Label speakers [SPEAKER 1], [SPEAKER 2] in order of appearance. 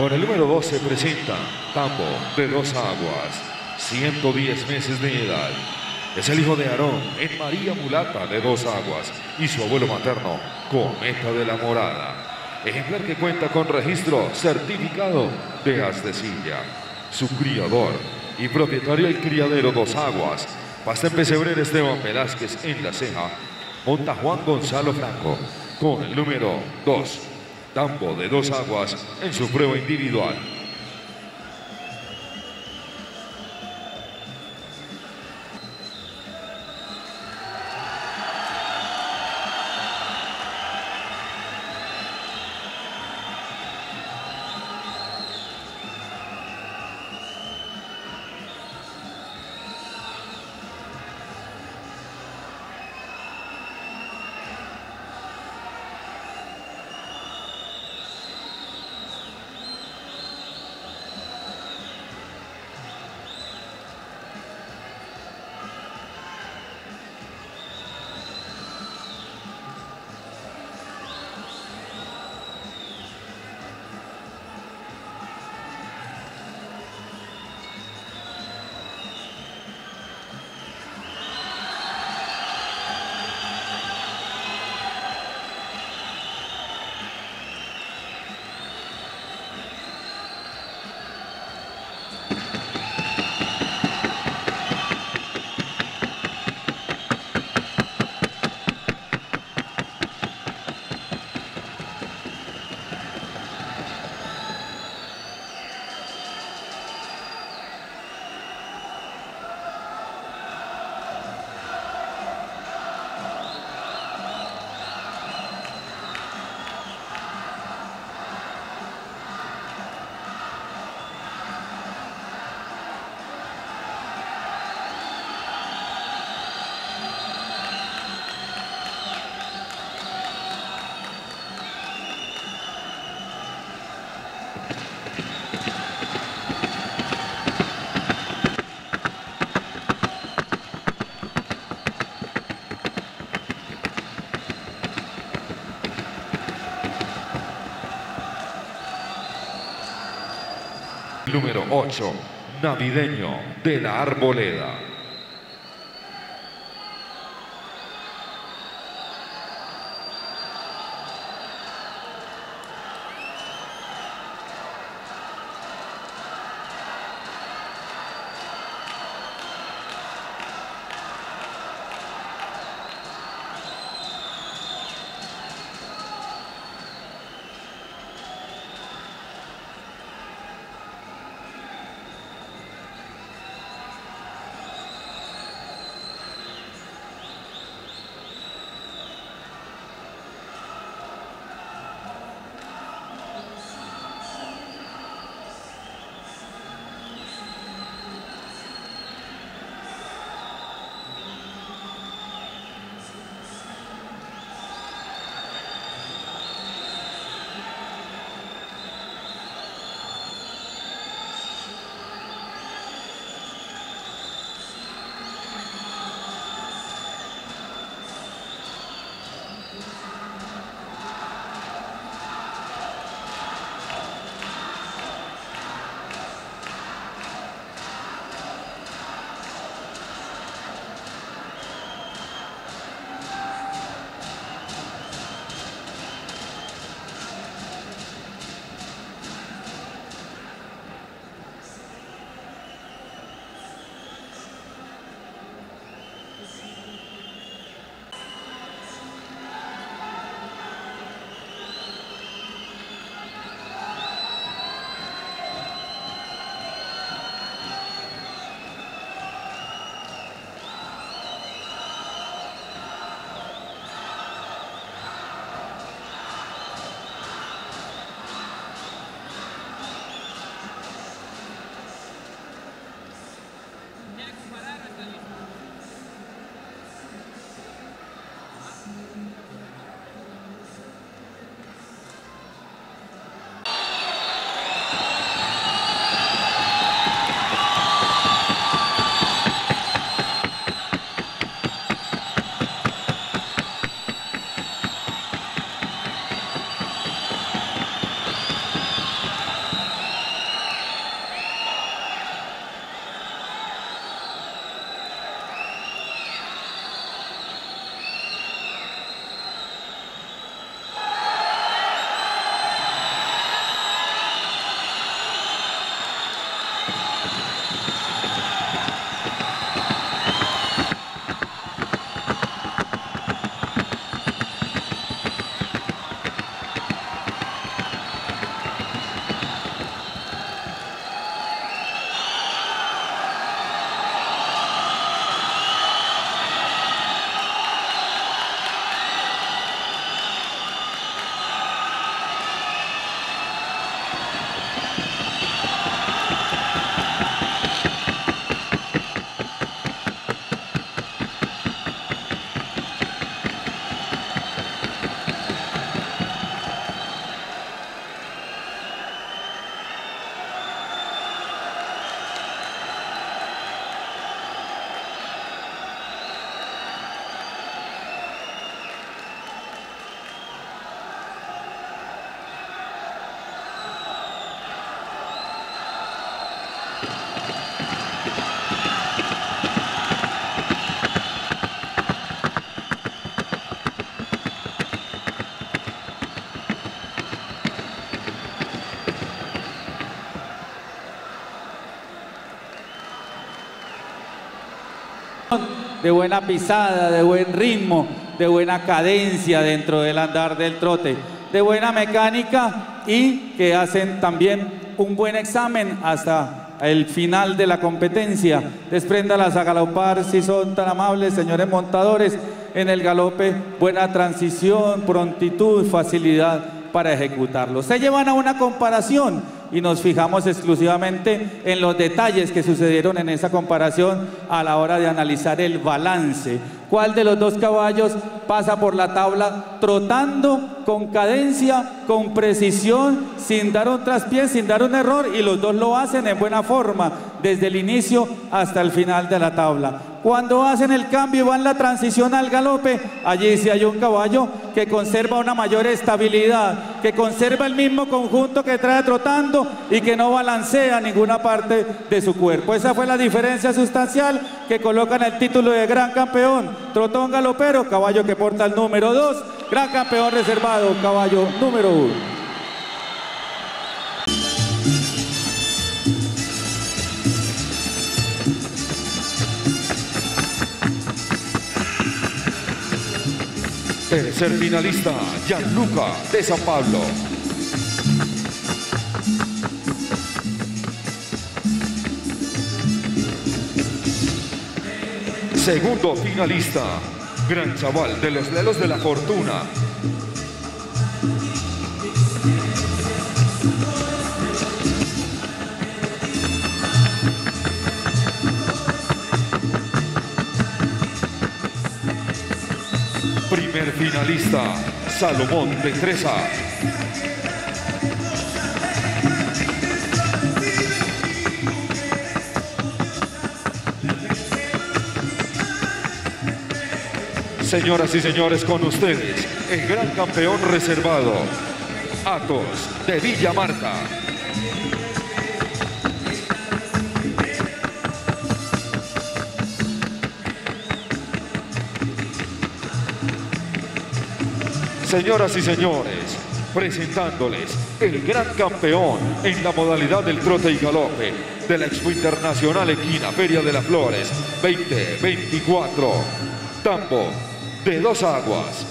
[SPEAKER 1] Con el número 2 se presenta Tambo de Dos Aguas, 110 meses de edad. Es el hijo de Aarón en María Mulata de Dos Aguas y su abuelo materno, Cometa de la Morada. Ejemplar que cuenta con registro certificado de Astecilla. Su criador y propietario del criadero Dos Aguas, pasta en pesebrera Esteban Velázquez en la ceja, monta Juan Gonzalo Franco con el número 2. Tambo de Dos Aguas en su prueba individual. Número 8. Navideño de la Arboleda.
[SPEAKER 2] De buena pisada, de buen ritmo, de buena cadencia dentro del andar del trote, de buena mecánica y que hacen también un buen examen hasta el final de la competencia. Despréndalas a galopar si son tan amables, señores montadores, en el galope, buena transición, prontitud, facilidad para ejecutarlo. Se llevan a una comparación y nos fijamos exclusivamente en los detalles que sucedieron en esa comparación a la hora de analizar el balance. ¿Cuál de los dos caballos pasa por la tabla trotando con cadencia, con precisión, sin dar un traspié, sin dar un error? Y los dos lo hacen en buena forma, desde el inicio hasta el final de la tabla. Cuando hacen el cambio y van la transición al galope, allí sí hay un caballo que conserva una mayor estabilidad, que conserva el mismo conjunto que trae trotando y que no balancea ninguna parte de su cuerpo. Esa fue la diferencia sustancial que colocan el título de gran campeón. Trotón galopero, caballo que porta el número 2, gran campeón reservado, caballo número 1.
[SPEAKER 1] Tercer finalista, Gianluca de San Pablo. Segundo finalista, Gran Chaval de los Lelos de la Fortuna. Primer finalista, Salomón de Treza. Señoras y señores, con ustedes, el gran campeón reservado, Atos de Villa Marta. Señoras y señores, presentándoles el gran campeón en la modalidad del trote y galope de la Expo Internacional Equina Feria de las Flores 2024, Tambo de Dos Aguas.